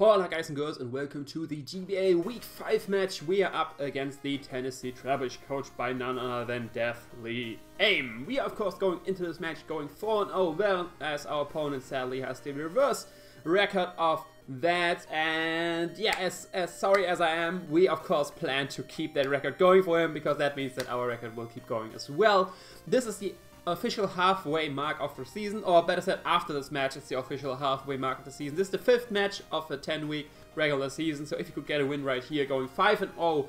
Hola guys and girls and welcome to the GBA Week 5 match. We are up against the Tennessee Trubbish coached by none other than Deathly Aim. We are of course going into this match going 4-0 well as our opponent sadly has the reverse record of that and yeah as, as sorry as I am we of course plan to keep that record going for him because that means that our record will keep going as well. This is the official halfway mark of the season, or better said, after this match, it's the official halfway mark of the season. This is the fifth match of a 10-week regular season, so if you could get a win right here, going 5 and 0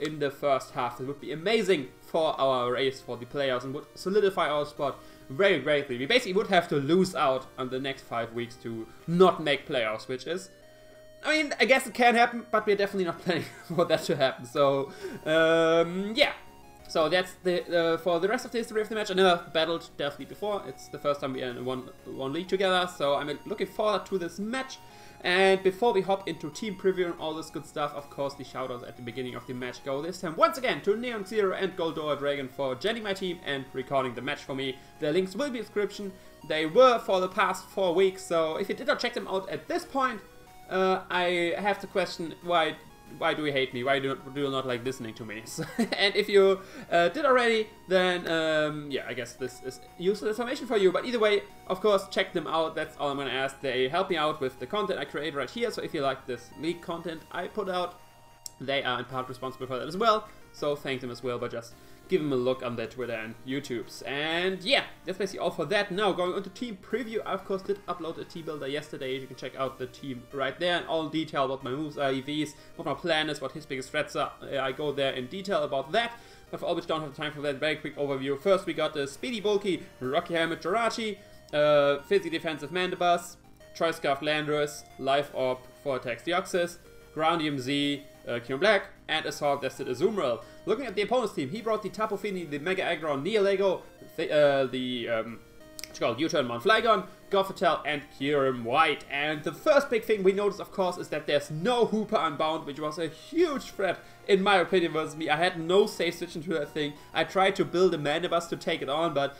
in the first half, it would be amazing for our race for the playoffs and would solidify our spot very greatly. We basically would have to lose out on the next five weeks to not make playoffs, which is I mean, I guess it can happen, but we're definitely not planning for that to happen. So, um, yeah, so that's the uh, for the rest of the history of the match. I never battled Deathly before. It's the first time we are in one one league together. So I'm looking forward to this match. And before we hop into team preview and all this good stuff, of course, the shoutouts at the beginning of the match go this time once again to NeonXero and Goldoa Dragon for joining my team and recording the match for me. The links will be in the description. They were for the past four weeks, so if you did not check them out at this point, uh, I have to question why why do you hate me? Why do, do you not like listening to me? and if you uh, did already, then um, yeah, I guess this is useful information for you. But either way, of course, check them out. That's all I'm gonna ask. They help me out with the content I create right here. So if you like this league content I put out, they are in part responsible for that as well. So thank them as well by just give them a look on their Twitter and YouTubes. And yeah, that's basically all for that. Now, going on to team preview, I of course did upload a team builder yesterday. You can check out the team right there in all detail, what my moves are, EVs, what my plan is, what his biggest threats are. I go there in detail about that. But for all which don't have time for that, very quick overview. First, we got the Speedy Bulky, Rocky Helmet Jirachi, uh, Fizzy Defensive Mandibuzz, Choice Scarf Landorus, Life Orb for attacks Deoxys, Groundium Z, uh, Black, and Assault Vested Azumarill. Looking at the opponent's team, he brought the Tapu Fini, the Mega Aggron, Nihilego, the, uh, the um, what's called U-Turn Monflygon, Gothitelle, and Kyurem White. And the first big thing we noticed, of course, is that there's no Hoopa Unbound, which was a huge threat, in my opinion, versus me. I had no safe switch into that thing. I tried to build a Mandibuzz to take it on, but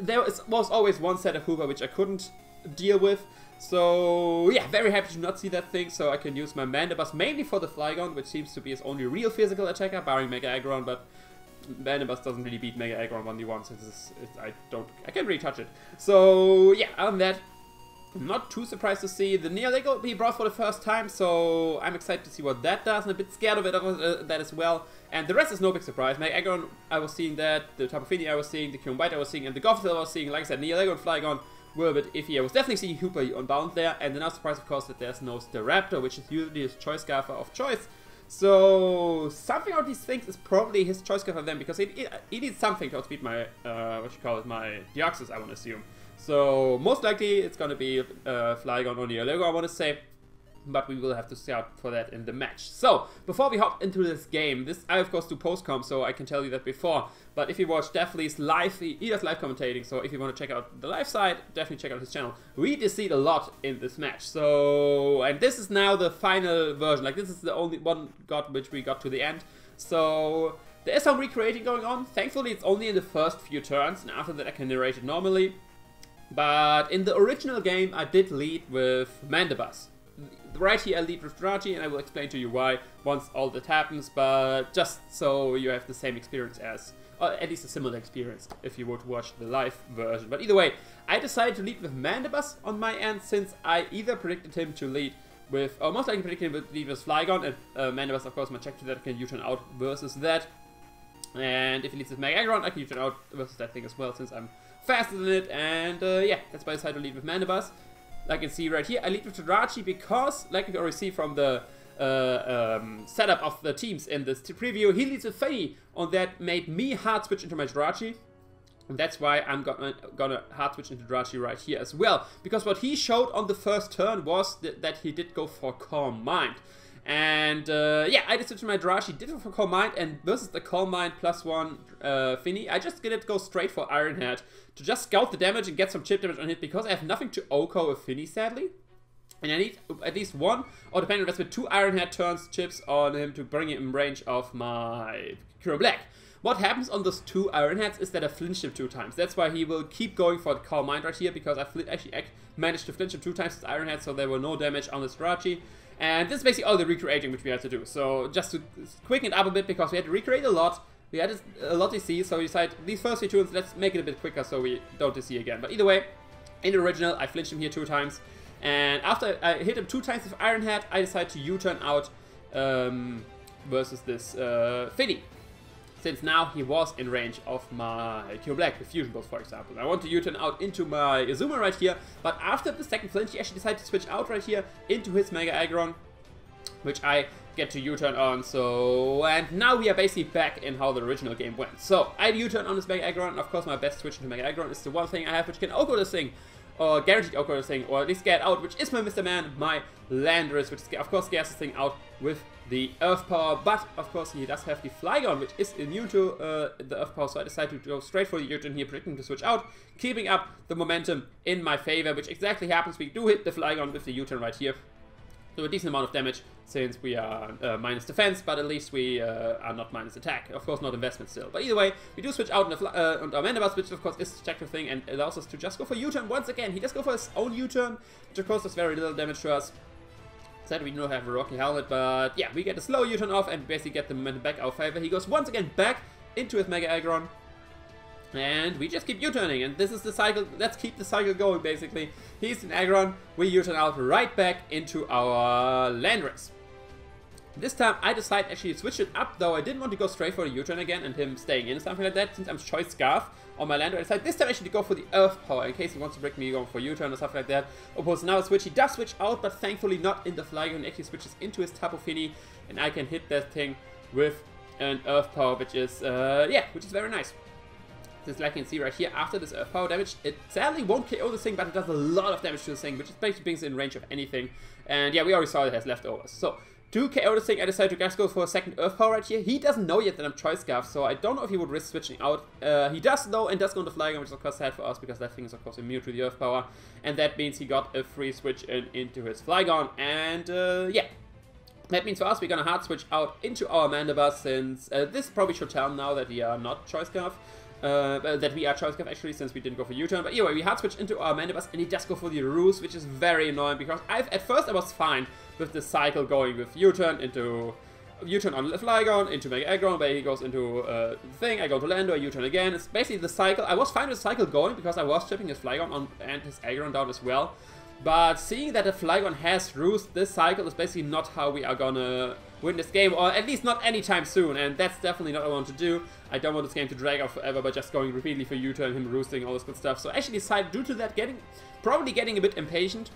there was always one set of Hoopa which I couldn't deal with. So yeah, very happy to not see that thing, so I can use my Mandibuzz mainly for the Flygon, which seems to be his only real physical attacker, barring Mega Aggron, but Mandibuzz doesn't really beat Mega Aggron 1v1, since it's, it's, I don't, I can't really touch it. So yeah, than that, not too surprised to see the Nihilego be brought for the first time, so I'm excited to see what that does, and a bit scared of it uh, that as well. And the rest is no big surprise. Mega Aggron, I was seeing that, the Tapu Fini I was seeing, the White I was seeing, and the Gothitelle I was seeing, like I said, Nihilego and Flygon were a bit iffy. I was definitely seeing Hoopa Unbound there, and was surprised, of course, that there's no Staraptor, which is usually his choice Scarfer of choice. So, something of these things is probably his choice Scarfer then, because he, he needs something to outspeed my, uh, what you call it, my Deoxys, I want to assume. So, most likely it's going to be uh, Flygon or Nihilego, I want to say but we will have to scout for that in the match. So, before we hop into this game, this I of course do postcom, so I can tell you that before, but if you watch Deathly's live, he does live commentating, so if you want to check out the live side, definitely check out his channel. We decede a lot in this match, so, and this is now the final version, like this is the only one got which we got to the end, so there is some recreating going on. Thankfully, it's only in the first few turns, and after that I can narrate it normally. But in the original game, I did lead with Mandibuzz right here I lead with Jirachi, and I will explain to you why once all that happens, but just so you have the same experience as, or at least a similar experience if you would watch the live version. But either way, I decided to lead with Mandibuzz on my end since I either predicted him to lead with, or most likely predicted him to lead with Flygon, and uh, Mandibuzz of course my check to that can U-turn out versus that. And if he leads with Mega Aggron, I can U-turn out versus that thing as well since I'm faster than it, and uh, yeah, that's why I decided to lead with Mandibuzz like you see right here, I lead with Jirachi because, like you already see from the uh, um, setup of the teams in this preview, he leads with Faye. On that made me hard switch into my Jirachi. And that's why I'm gonna, gonna hard switch into Jirachi right here as well. Because what he showed on the first turn was th that he did go for Calm Mind. And uh, yeah, I decided to my Jirachi, did it for Calm Mind, and versus the Calm Mind plus one uh, Fini, I just get it go straight for Iron Head to just scout the damage and get some chip damage on it because I have nothing to OHKO a Fini, sadly. And I need at least one, or depending on that's with two Iron Head turns chips on him to bring him in range of my Kyurem Black. What happens on those two Iron Heads is that I flinched him two times. That's why he will keep going for the Calm Mind right here, because I actually managed to flinch him two times with Iron Head, so there were no damage on the Jirachi. And this is basically all the recreating which we had to do. So just to quicken it up a bit, because we had to recreate a lot, we had a lot to see, so we decided these first few turns, let's make it a bit quicker so we don't see again. But either way, in the original, I flinched him here two times. And after I hit him two times with Iron Head, I decided to U-turn out um, versus this uh, Philly. Since now he was in range of my Q Black with Fusion Pulse, for example. I want to U-turn out into my Azuma right here, but after the second flinch, he actually decided to switch out right here into his Mega Aggron, which I get to U-turn on, so... And now we are basically back in how the original game went. So, I U-turn on this Mega Aggron, and of course my best switch into Mega Aggron is the one thing I have which can OHKO this thing or guaranteed OHKO thing, or at least get out, which is my Mr. Man, my Landorus, which of course scares this thing out with the Earth Power, but of course he does have the Flygon, which is immune to uh, the Earth Power, so I decided to go straight for the U-turn here, predicting to switch out, keeping up the momentum in my favor, which exactly happens. We do hit the Flygon with the U-turn right here, so a decent amount of damage since we are uh, minus defense, but at least we uh, are not minus attack. Of course, not investment still. But either way, we do switch out on, the uh, our Mandibuzz, which of course is a tactical thing and allows us to just go for U-turn once again. He does go for his own U-turn, which of course does very little damage to us. Said we do not have a Rocky Helmet, but yeah, we get a slow U-turn off and basically get the momentum back our favor. He goes once again back into his Mega Aggron. And we just keep U-turning, and this is the cycle, let's keep the cycle going basically. He's in Aggron, we U-turn out right back into our Landorus. This time I decide actually switch it up, though I didn't want to go straight for the U-turn again and him staying in something like that, since I'm Choice Scarf on my Lander. I decided this time actually to go for the Earth Power, in case he wants to break me going for U-turn or stuff like that. Opposed now switch, he does switch out, but thankfully not in the Flygon, he actually switches into his Tapu Fini, and I can hit that thing with an Earth Power, which is, uh, yeah, which is very nice. This like you can see right here, after this Earth Power damage, it sadly won't KO this thing, but it does a lot of damage to this thing, which basically brings it in range of anything. And yeah, we already saw it has leftovers. So, to KO this thing, I decided to just go for a second Earth Power right here. He doesn't know yet that I'm Choice Scarf, so I don't know if he would risk switching out. Uh, he does know and does go into Flygon, which is of course sad for us, because that thing is of course immune to the Earth Power. And that means he got a free switch in into his Flygon, and uh, yeah. That means for us, we're gonna hard switch out into our Mandibuzz, since uh, this probably should tell now that we are not Choice Scarf. Uh, that we are Choice Scarf actually, since we didn't go for U-turn. But anyway, we hard switch into our Mandibuzz, and he does go for the Roost, which is very annoying, because I've, at first I was fine with the cycle going with U-turn into U-turn on Flygon, into Mega Aggron, where he goes into uh, thing, I go to Lando, U-turn again. It's basically the cycle. I was fine with the cycle going, because I was chipping his Flygon on, and his Aggron down as well. But seeing that the Flygon has Roost, this cycle is basically not how we are gonna win this game, or at least not anytime soon, and that's definitely not what I want to do. I don't want this game to drag out forever by just going repeatedly for U-turn, him roosting, all this good stuff. So I actually decided, due to that, getting probably getting a bit impatient,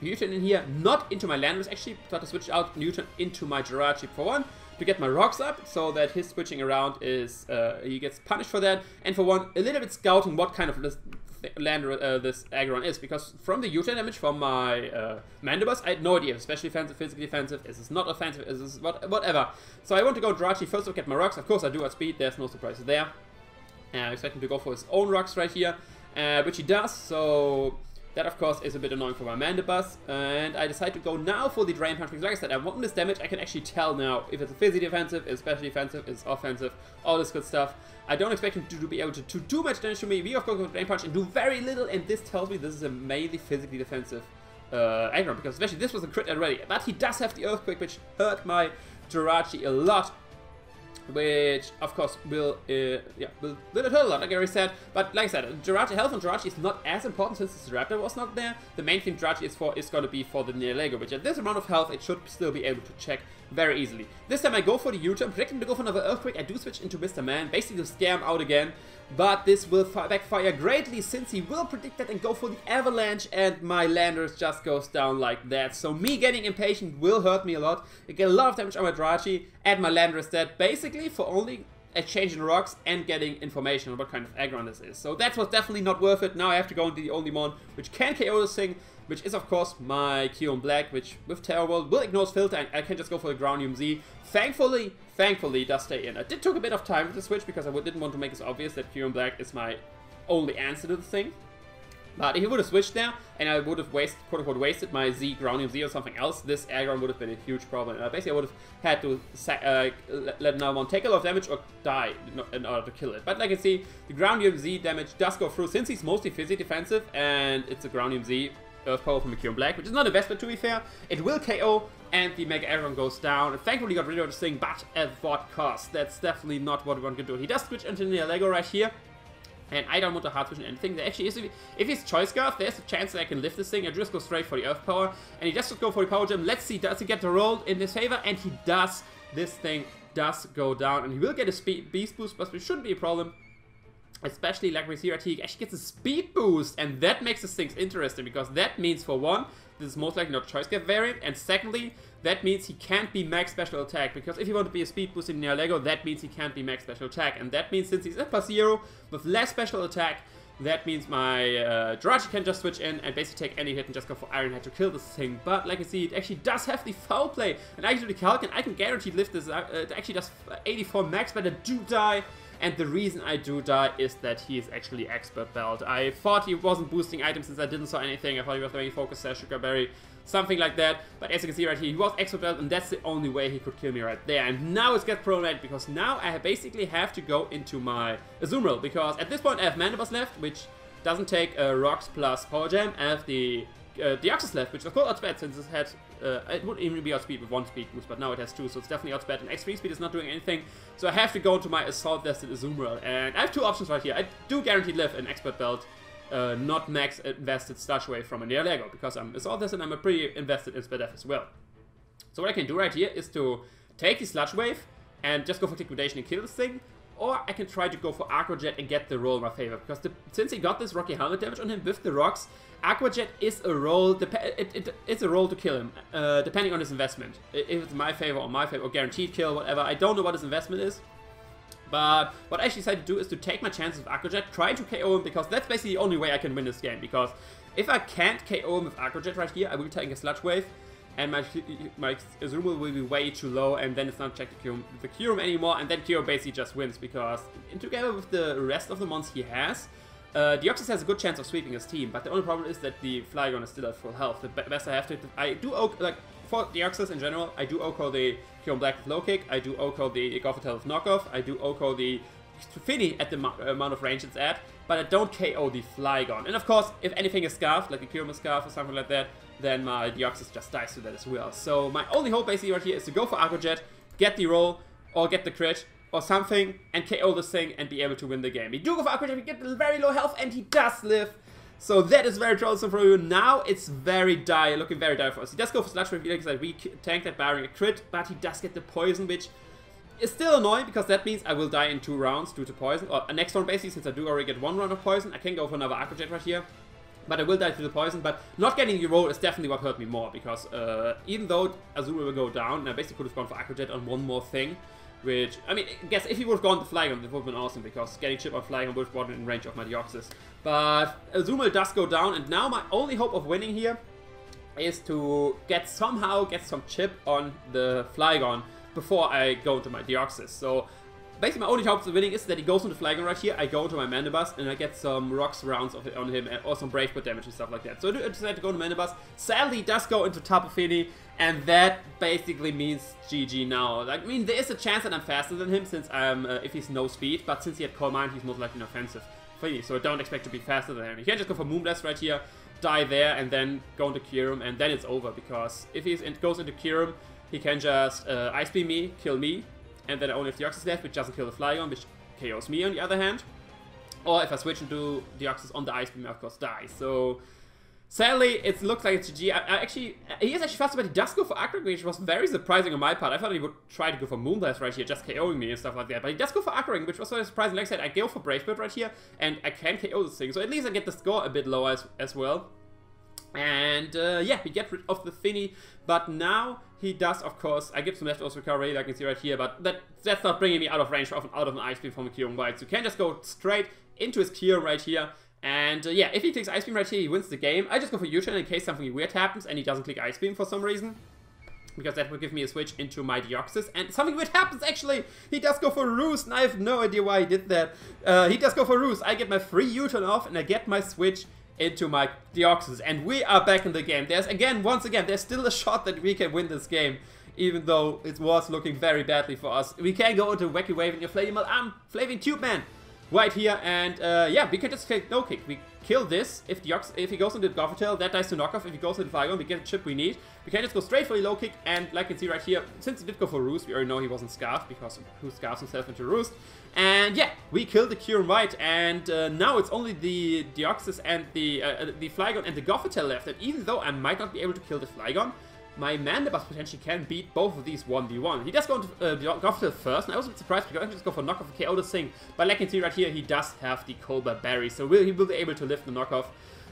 U-turn in here, not into my Landorus, actually, thought to switch out U-turn into my Jirachi for one, to get my rocks up, so that his switching around is, uh, he gets punished for that, and for one, a little bit scouting what kind of Lander, uh, this Aggron is, because from the U-turn damage from my uh, Mandibuzz, I had no idea, especially defensive, physically defensive, is this not offensive, is this what, whatever. So I want to go Jirachi first to get my rocks, of course I do at speed, there's no surprises there. And I expect him to go for his own rocks right here, uh, which he does, so that, of course, is a bit annoying for my Mandibuzz, and I decide to go now for the Drain Punch, because like I said, I want this damage, I can actually tell now if it's a physically defensive, it's defensive, it's offensive, all this good stuff. I don't expect him to, to be able to, to do much damage to me. We, of course, go Drain Punch and do very little, and this tells me this is a mainly physically defensive uh, Aggron, because especially this was a crit already. But he does have the Earthquake, which hurt my Jirachi a lot, which of course will uh, yeah will, will hurt a lot, like I said. But like I said, Jirachi health on Jirachi is not as important since this Raptor was not there. The main thing Jirachi is for is going to be for the Nihilego, which at this amount of health it should still be able to check very easily. This time I go for the U-turn, predicting to go for another Earthquake. I do switch into Mr. Man, basically to scare him out again. But this will backfire greatly since he will predict that and go for the Avalanche and my Landorus just goes down like that. So me getting impatient will hurt me a lot. I get a lot of damage on my Drachi and my Landorus dead basically for only exchanging rocks and getting information on what kind of aggron this is. So that was definitely not worth it. Now I have to go into the only mon which can KO this thing which is of course my Kyurem Black, which with Teravolt will ignore filter and I can just go for the Groundium Z. Thankfully, thankfully does stay in. I did took a bit of time with the switch because I didn't want to make it obvious that Kyurem Black is my only answer to the thing. But if he would have switched there, and I would have wasted, quote unquote, wasted my Z, Groundium Z or something else, this Aggron would have been a huge problem. Basically, I would have had to uh, let one take a lot of damage or die in order to kill it. But like you see, the Groundium Z damage does go through, since he's mostly physically defensive, and it's a Groundium Z Earth Power from Kyurem Black, which is not a investment to be fair. It will KO, and the Mega Aggron goes down. And thankfully got rid of this thing, but at what cost? That's definitely not what we want to do. He does switch into the Lego right here. And I don't want to hard switch anything. There actually is, if he's Choice Scarf, there's a chance that I can lift this thing. I just go straight for the Earth Power. And he just go for the Power Gem. Let's see, does he get the roll in his favor? And he does. This thing does go down. And he will get a speed Beast Boost, but it shouldn't be a problem. Especially like with here, he actually gets a speed boost. And that makes this things interesting. Because that means, for one, this is most likely not Choice Scarf variant. And secondly, that means he can't be max special attack, because if you want to be a speed boost in Neo Lego, that means he can't be max special attack, and that means since he's a plus zero with less special attack, that means my uh, Jirachi can just switch in and basically take any hit and just go for Iron Head to kill this thing. But like I see, it actually does have the foul play. And actually, Kalkin, I can guarantee lift this. Uh, it actually does 84 max, but I do die. And the reason I do die is that he is actually Expert Belt. I thought he wasn't boosting items since I didn't saw anything. I thought he was maybe Focus Sash, Shuca Berry, something like that. But as you can see right here, he was Expert Belt, and that's the only way he could kill me right there. And now it's get pronated, because now I basically have to go into my Azumarill, because at this point I have Mandibuzz left, which doesn't take uh, Rocks plus Power Gem. I have the uh, Deoxys left, which of course outspeed since it had, uh, it would even be outspeed with one speed boost, but now it has two, so it's definitely outspeed, and X3 speed is not doing anything, so I have to go to my Assault Vested Azumarill, and I have two options right here. I do guarantee live an Expert Belt, uh, not max invested Wave from a near Lego, because I'm Assault Vested and I'm a pretty invested in Spadef as well. So what I can do right here is to take the Sludge Wave and just go for Liquidation and kill this thing, or I can try to go for Aqua Jet and get the roll in my favor, because the, since he got this Rocky Helmet damage on him with the rocks, Aqua Jet is a roll, it, it, it's a roll to kill him, uh, depending on his investment. If it's my favor or my favor, or guaranteed kill, whatever, I don't know what his investment is. But what I actually decided to do is to take my chances with Aqua Jet, try to KO him, because that's basically the only way I can win this game, because if I can't KO him with Aqua Jet right here, I will take a Sludge Wave, and my my Azumarill will be way too low, and then it's not checked the Kyurem, the Kyurem anymore, and then Kyurem basically just wins, because together with the rest of the mons he has, uh, Deoxys has a good chance of sweeping his team, but the only problem is that the Flygon is still at full health. The best I have to... I do... Like, for Deoxys in general, I do OHKO the Kyurem Black with low kick, I do OHKO the Gothitelle with knockoff, I do OHKO the Fini at the uh, amount of range it's at, but I don't KO the Flygon. And of course, if anything is Scarf, like a Kyurem Scarf or something like that, then my Deoxys just dies to that as well. So my only hope basically right here is to go for Aqua Jet, get the roll, or get the crit, or something, and KO this thing and be able to win the game. He do go for Aqua Jet, he gets very low health, and he does live. So that is very troublesome for you. Now it's very dire, looking very dire for us. He does go for Sludge Wave because we tank that barring a crit, but he does get the poison, which is still annoying because that means I will die in two rounds due to poison. Or uh, next round basically, since I do already get one round of poison, I can go for another Aqua Jet right here. But I will die to the poison, but not getting the roll is definitely what hurt me more, because uh, even though Azura will go down, and I basically could have gone for Aqua Jet on one more thing, which, I mean, I guess if he would have gone to Flygon, it would have been awesome, because getting chip on Flygon would have brought in range of my Deoxys. But Azumarill does go down, and now my only hope of winning here is to get somehow get some chip on the Flygon before I go into my Deoxys. So basically my only hope of winning is that he goes into Flygon right here, I go into my Mandibuzz, and I get some Rocks rounds of on him, or some Brave Bird damage and stuff like that. So I decide to go into Mandibuzz. Sadly, he does go into Tapu Fini, and that basically means GG now. Like, I mean, there is a chance that I'm faster than him, since I'm, uh, if he's no speed, but since he had Calm Mind, he's most likely an offensive Fini, so I don't expect to be faster than him. He can just go for Moonblast right here, die there, and then go into Kyurem, and then it's over, because if he goes into Kyurem, he can just uh, Ice Beam me, kill me, and then I only have Deoxys left, which doesn't kill the Flygon, which KOs me on the other hand. Or if I switch into Deoxys on the Ice Beam, I of course die. So sadly, it looks like it's GG. I, I actually, he is actually faster, but he does go for Aqua, which was very surprising on my part. I thought he would try to go for Moonblast right here, just KOing me and stuff like that. But he does go for Aqua, which was very surprising. Like I said, I go for Brave Bird right here, and I can KO this thing. So at least I get the score a bit lower as, as well. And uh, yeah, he gets rid of the Fini, but now he does, of course, I give some leftovers recovery, like you can see right here, but that that's not bringing me out of range of, out of an Ice Beam from a White. So you can just go straight into his Kyurem right here, and uh, yeah, if he takes Ice Beam right here, he wins the game. I just go for U-turn in case something weird happens and he doesn't click Ice Beam for some reason. Because that will give me a switch into my Deoxys. And something weird happens, actually! He does go for Roost, and I have no idea why he did that. Uh, he does go for Roost. I get my free U-turn off, and I get my switch into my Deoxys. And we are back in the game. There's again, once again, there's still a shot that we can win this game. Even though it was looking very badly for us. We can go into Wacky Wave and your Flaming I'm um, Flaming Tube Man right here. And uh, yeah, we can just take no kick. We kill this. If the Ox if he goes into the Gothitelle, that dies to knockoff. If he goes into the Flygon, we get the chip we need. We can just go straight for the low kick. And like you can see right here, since he did go for Roost, we already know he wasn't Scarfed because who scarfs himself into Roost. And yeah, we killed the Kyurem White, and uh, now it's only the Deoxys and the uh, uh, the Flygon and the Gothitelle left. And even though I might not be able to kill the Flygon, my Mandibuzz potentially can beat both of these 1v1. He does go into uh, Gothitelle first, and I was a bit surprised because I just go for knockoff and KO this thing. But like you can see right here, he does have the Colbur Berry, so will, he will be able to lift the knockoff.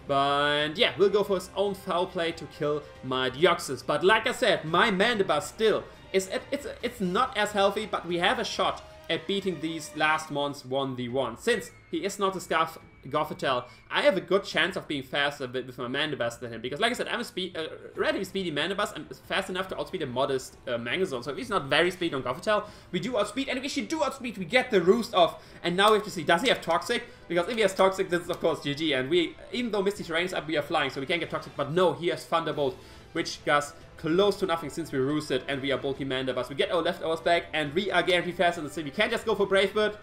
But yeah, we'll go for his own foul play to kill my Deoxys. But like I said, my Mandibuzz still is it's it's not as healthy, but we have a shot at beating these last mons 1v1. Since he is not a Scarf Gothitelle, I have a good chance of being faster with, my Mandibuzz than him. Because like I said, I'm a speed, uh, relatively speedy Mandibuzz. I'm fast enough to outspeed a modest uh, Magnezone. So if he's not very speedy on Gothitelle, we do outspeed. And if we should do outspeed, we get the roost off. And now we have to see, does he have Toxic? Because if he has Toxic, this is of course GG. And we, even though Misty Terrain is up, we are flying. So we can't get Toxic. But no, he has Thunderbolt, which does close to nothing since we roosted and we are bulky Mandibuzz. We get our leftovers back and we are guaranteed faster in the city. We can't just go for Brave Bird,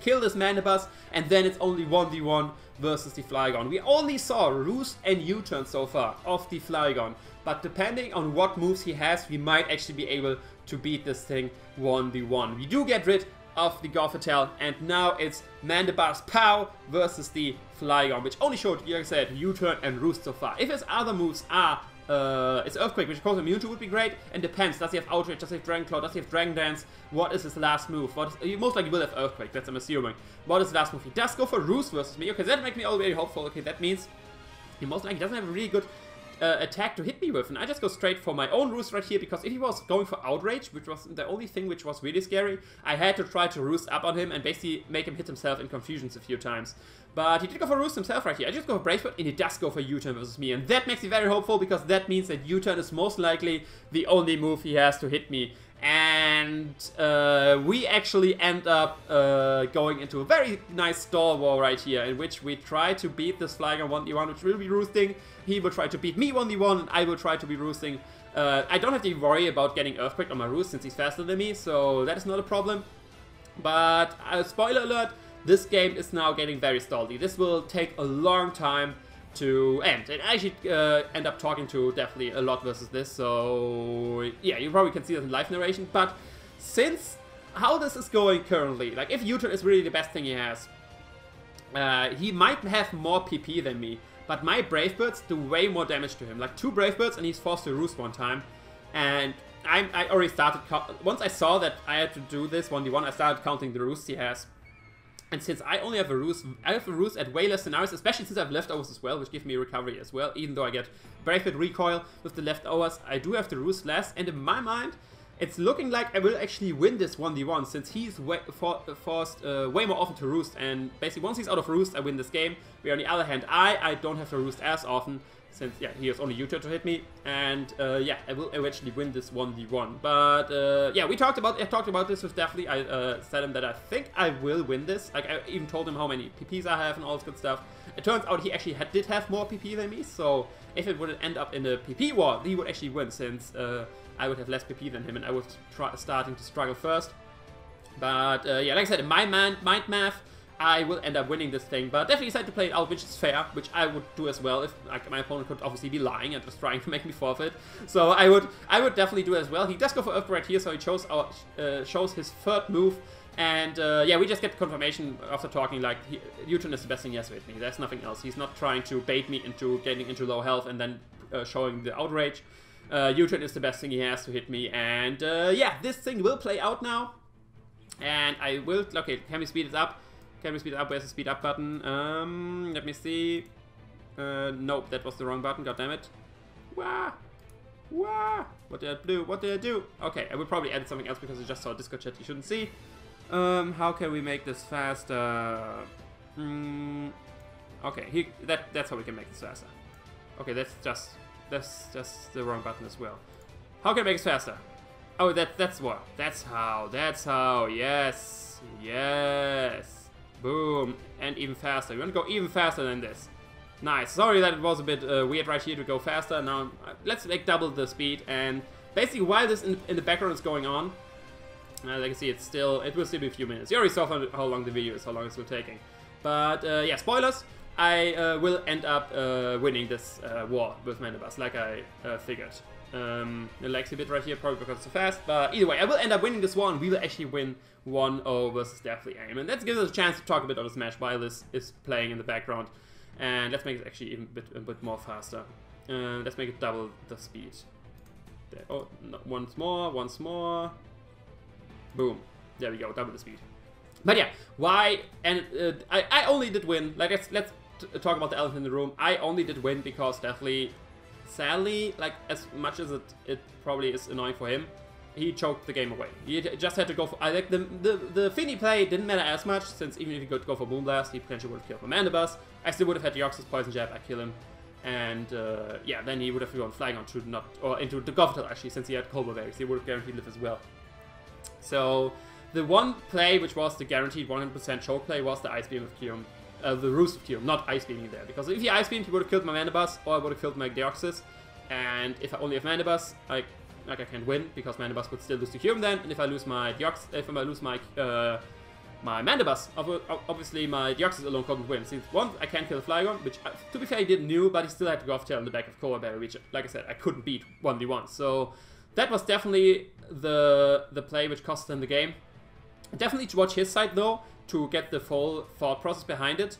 kill this Mandibuzz, and then it's only 1v1 versus the Flygon. We only saw Roost and U-turn so far of the Flygon, but depending on what moves he has, we might actually be able to beat this thing 1v1. We do get rid of the Gothitelle, and now it's Mandibuzz Pow versus the Flygon, which only showed, like I said, U-turn and Roost so far. If his other moves are uh, it's Earthquake, which of course Mewtwo would be great, and depends. Does he have Outrage? Does he have Dragon Claw? Does he have Dragon Dance? What is his last move? What is, he most likely will have Earthquake, that's I'm assuming. What is his last move? He does go for Roost versus me. Okay, that makes me already hopeful. Okay, that means he most likely doesn't have a really good uh, attack to hit me with, and I just go straight for my own roost right here, because if he was going for Outrage, which was the only thing which was really scary, I had to try to roost up on him and basically make him hit himself in confusions a few times. But he did go for Roost himself right here. I just go for Bird, and he does go for U-turn versus me. And that makes me very hopeful, because that means that U-turn is most likely the only move he has to hit me. And uh, we actually end up uh, going into a very nice stall war right here, in which we try to beat this Flygon 1v1, which will be roosting. He will try to beat me 1v1, and I will try to be roosting. Uh, I don't have to worry about getting Earthquake on my roost, since he's faster than me, so that is not a problem. But, uh, spoiler alert, this game is now getting very staldy. This will take a long time to end. And I should uh, end up talking to Deathly a lot versus this, so yeah, you probably can see that in live narration, but since how this is going currently, like if U-turn is really the best thing he has, uh, he might have more PP than me, but my Brave Birds do way more damage to him. Like two Brave Birds and he's forced to roost one time, and I, I already started, once I saw that I had to do this 1v1, I started counting the roosts he has. And since I only have a roost, I have a roost at way less scenarios, especially since I have leftovers as well, which give me recovery as well, even though I get Bird Recoil with the leftovers, I do have to roost less, and in my mind, it's looking like I will actually win this 1v1, since he's way, for, forced uh, way more often to roost, and basically once he's out of roost, I win this game, where on the other hand, I, I don't have to roost as often, since yeah he has only U-turn to hit me, and uh, yeah I will eventually win this 1v1. But uh, yeah, we talked about I talked about this with Deathly. I uh, said him that I think I will win this. Like I even told him how many PPs I have and all this good stuff. It turns out he actually had, did have more PP than me, so if it would end up in a PP war, he would actually win since uh, I would have less PP than him and I was starting to struggle first. But uh, yeah, like I said, in my mind math, I will end up winning this thing, but Deathly decided to play it out, which is fair, which I would do as well if like, my opponent could obviously be lying and just trying to make me forfeit. So I would I would definitely do as well. He does go for Earth right here, so he shows our uh, shows his third move. And uh, yeah, we just get confirmation after talking like U-turn is the best thing he has with me. There's nothing else. He's not trying to bait me into getting into low health and then uh, showing the outrage. Uh, U-turn is the best thing he has to hit me. And uh, yeah, this thing will play out now. And I will... Okay, can we speed it up? Can we speed up? Where's the speed up button? Um, let me see. Uh, nope, that was the wrong button. God damn it. Wah! Wah! What did I do? What did I do? Okay, I will probably add something else because I just saw a Discord chat you shouldn't see. Um, how can we make this faster? Mm, okay, he, that that's how we can make this faster. Okay, that's just that's just the wrong button as well. How can I make this faster? Oh, that that's what. That's how. That's how. Yes. Yes. Boom. And even faster. We want to go even faster than this. Nice. Sorry that it was a bit uh, weird right here to go faster. Now, uh, let's like double the speed. And basically, while this in, in the background is going on, uh, you see, it's still, it will still be a few minutes. You already saw how long the video is, how long it's still taking. But uh, yeah, spoilers. I uh, will end up uh, winning this war with Mandibuzz, like I figured. Um, it lags a bit right here, probably because it's so fast, but either way, I will end up winning this one. we will actually win 1-0 versus Deathly Aim. And that gives us a chance to talk a bit on this match while this is playing in the background. And let's make it actually even a bit, a bit more faster. Uh, let's make it double the speed. There. Oh, no, once more, once more. Boom. There we go, double the speed. But yeah, why? And uh, I, I only did win. Like let's let's talk about the elephant in the room. I only did win because Deathly, sadly, like as much as it it probably is annoying for him, he choked the game away. He just had to go for. I like the the the Fini play didn't matter as much since even if he could go for Moonblast, he potentially would have killed Mandibuzz. I still would have had Deoxys Poison Jab. I kill him. And uh, yeah, then he would have gone flying on to not or into the Gothitelle actually, since he had Colbur Berries. He would have guaranteed live as well. So the one play which was the guaranteed 100% choke play was the Ice Beam of Kyurem. Uh, the Roost of Kyurem, not Ice Beaming there. Because if he Ice Beamed, he would have killed my Mandibuzz, or I would have killed my Deoxys. And if I only have Mandibuzz, I, like I can't win, because Mandibuzz would still lose to Kyurem then. And if I lose my Deoxys, if I lose my uh, my Mandibuzz, obviously my Deoxys alone couldn't win. Since one, I can't kill the Flygon, which uh, to be fair, he didn't knew, but he still had to go off tail on the back of Colbur Berry, which, like I said, I couldn't beat 1v1. So that was definitely the the play which cost him the game. Definitely to watch his side though, to get the full thought process behind it.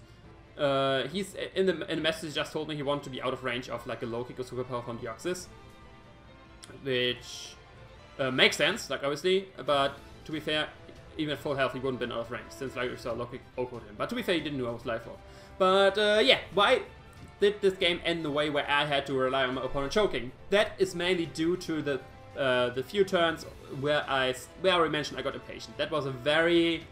Uh, he's in the in the message just told me he wanted to be out of range of like a low kick or superpower from Deoxys, which uh, makes sense, like obviously. But to be fair, even at full health, he wouldn't been out of range since like saw low kick OHKO'd him. But to be fair, he didn't know I was life for. But uh, yeah, why did this game end the way where I had to rely on my opponent choking? That is mainly due to the uh, the few turns where I where I already mentioned I got impatient. That was a very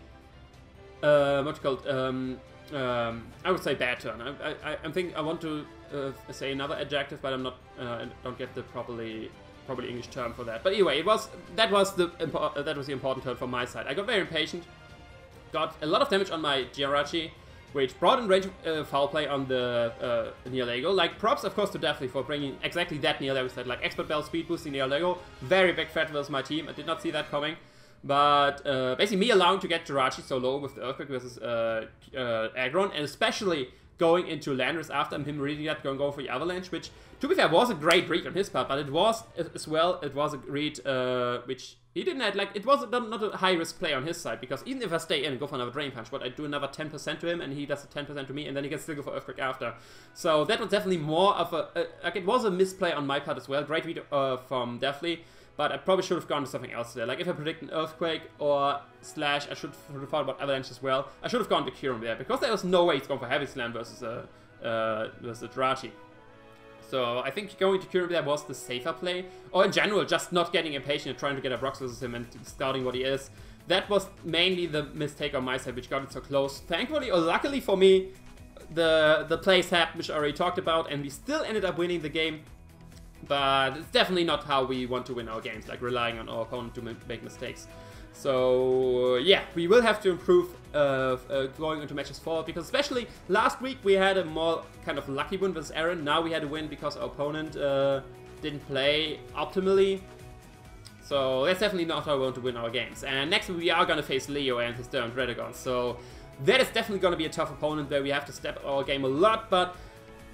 uh, called um, um, I would say bad turn. I, I, I'm thinking I want to uh, say another adjective, but I'm not uh, don't get the properly properly English term for that. But anyway, it was that was the that was the important turn from my side. I got very impatient, got a lot of damage on my Jirachi which brought in range uh, foul play on the uh, Nihilego. Like, props, of course, to Deathly for bringing exactly that Nihilego set. Like, Expert Belt speed boosting Nihilego. Very big threat versus my team. I did not see that coming. But uh, basically, me allowing to get Jirachi so low with the Earthquake versus uh, uh, Aggron, and especially going into Landorus after him reading that, going, going for the Avalanche, which, to be fair, was a great read on his part, but it was, as well, it was a read uh, which he didn't have, like, it was not, not a high-risk play on his side, because even if I stay in and go for another Drain Punch, but I do another 10% to him, and he does a 10% to me, and then he can still go for Earthquake after. So that was definitely more of a, a like, it was a misplay on my part as well. Great read uh, from Deathly, but I probably should have gone to something else there. Like, if I predict an Earthquake or Slash, I should have thought about Avalanche as well. I should have gone to Kyurem there, because there was no way he's going for Heavy Slam versus a, uh, versus a Jirachi. So I think going to Kyurem there was the safer play. Or in general, just not getting impatient and trying to get a Brox versus him and scouting what he is. That was mainly the mistake on my side, which got it so close. Thankfully, or luckily for me, the, the plays happened, which I already talked about, and we still ended up winning the game. But it's definitely not how we want to win our games, like relying on our opponent to make mistakes. So yeah, we will have to improve uh, uh, going into matches forward because especially last week we had a more kind of lucky win versus Aaron. Now we had a win because our opponent uh, didn't play optimally. So that's definitely not how we want to win our games. And next we are going to face Leo and his Derwent Dradagon. So that is definitely going to be a tough opponent where we have to step our game a lot. But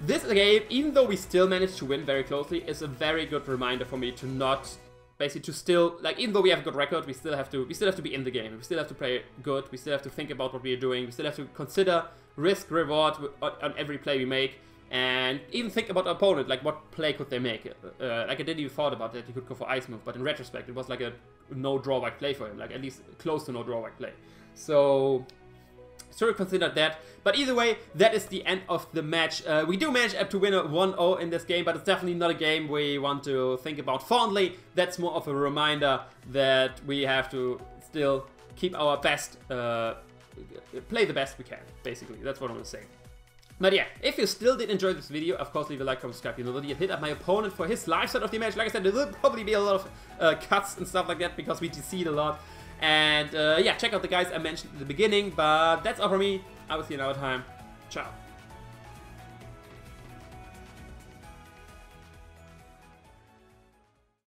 this game, even though we still managed to win very closely, is a very good reminder for me to not basically to still like even though we have a good record we still have to we still have to be in the game. We still have to play good. We still have to think about what we are doing. We still have to consider risk reward on, every play we make and even think about our opponent like what play could they make? Uh, like I didn't even thought about that he could go for ice move but in retrospect it was like a no drawback play for him like at least close to no drawback play. So sort of considered that. But either way, that is the end of the match. Uh, we do manage to win a 1-0 in this game, but it's definitely not a game we want to think about fondly. That's more of a reminder that we have to still keep our best, uh, play the best we can, basically. That's what I'm gonna say. But yeah, if you still did enjoy this video, of course leave a like, comment, subscribe, you know the hit up my opponent for his live set of the match. Like I said, there will probably be a lot of uh, cuts and stuff like that because we GC'd a lot. And uh, yeah, check out the guys I mentioned at the beginning. But that's all for me. I will see you another time. Ciao.